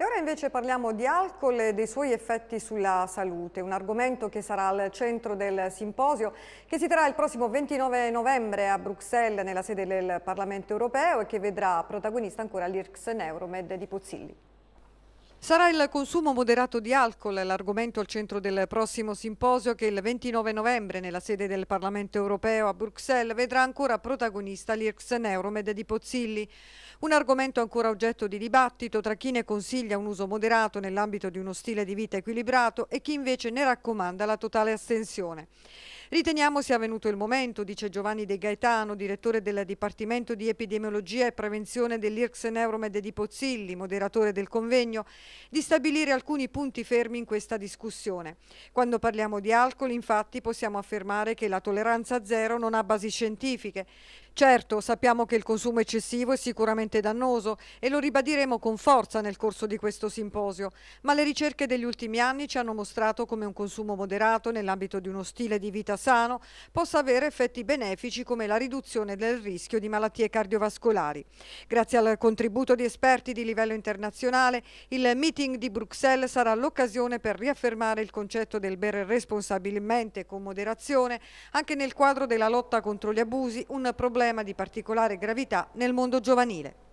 E ora invece parliamo di alcol e dei suoi effetti sulla salute, un argomento che sarà al centro del simposio che si terrà il prossimo 29 novembre a Bruxelles nella sede del Parlamento europeo e che vedrà protagonista ancora l'IRCS Neuromed di Pozzilli. Sarà il consumo moderato di alcol l'argomento al centro del prossimo simposio che il 29 novembre nella sede del Parlamento europeo a Bruxelles vedrà ancora protagonista l'IRCS Neuromed di Pozzilli. Un argomento ancora oggetto di dibattito tra chi ne consiglia un uso moderato nell'ambito di uno stile di vita equilibrato e chi invece ne raccomanda la totale astensione. Riteniamo sia venuto il momento, dice Giovanni De Gaetano, direttore del Dipartimento di Epidemiologia e Prevenzione dell'IRCS Neuromed di Pozzilli, moderatore del convegno, di stabilire alcuni punti fermi in questa discussione. Quando parliamo di alcol, infatti, possiamo affermare che la tolleranza zero non ha basi scientifiche. Certo, sappiamo che il consumo eccessivo è sicuramente dannoso e lo ribadiremo con forza nel corso di questo simposio, ma le ricerche degli ultimi anni ci hanno mostrato come un consumo moderato nell'ambito di uno stile di vita sano possa avere effetti benefici come la riduzione del rischio di malattie cardiovascolari. Grazie al contributo di esperti di livello internazionale, il meeting di Bruxelles sarà l'occasione per riaffermare il concetto del bere responsabilmente con moderazione anche nel quadro della lotta contro gli abusi, un problema di particolare gravità nel mondo giovanile.